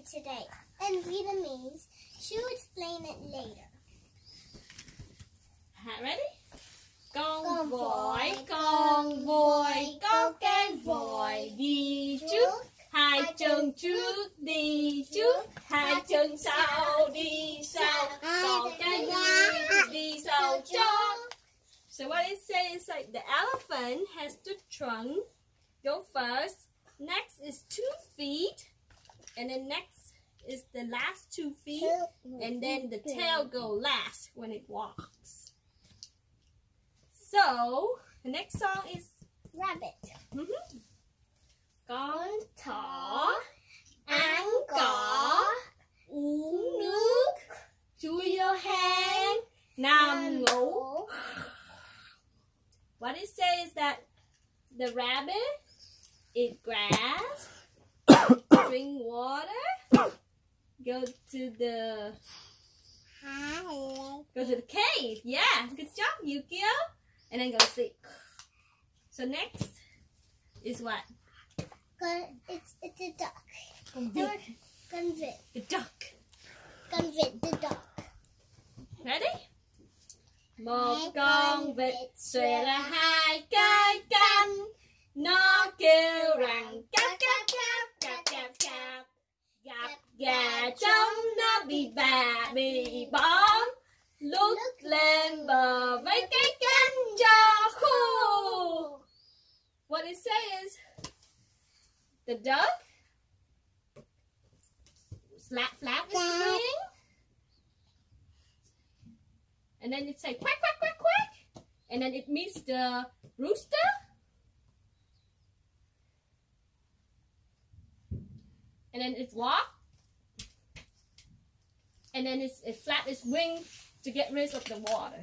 it today in Vietnamese. She'll explain it later. Ready? Con, Con voi, voi, con voi, có cái vòi đi trước, hai chân trước đi trước, hai chân sau đi sau, có cái đuôi đi sau cho. So what it says is like the elephant has the trunk, go first. Next is two feet, and then next is the last two feet, and then the tail go last when it walks. So the next song is Rabbit. mhm. Con thỏ Ăn cỏ. uống nước chui vô hang nằm ngủ. What it says is that the rabbit eat grass, drink water, go to the go to the cave. Yeah, good job, Yukio. And then go sleep. So next is what? It's it's a duck. Con Or vịt. con. The duck. Con vịt the duck. Ready? Một con vịt xòe ra hai cái cánh gà trống nó bị bà bị Lúc lên bờ với cái cánh cho khô What it says is The duck slap flap wing and then it say quack quack quack quack. And then it meets the rooster. And then it walk and then it's, it flap its wing to get rid of the water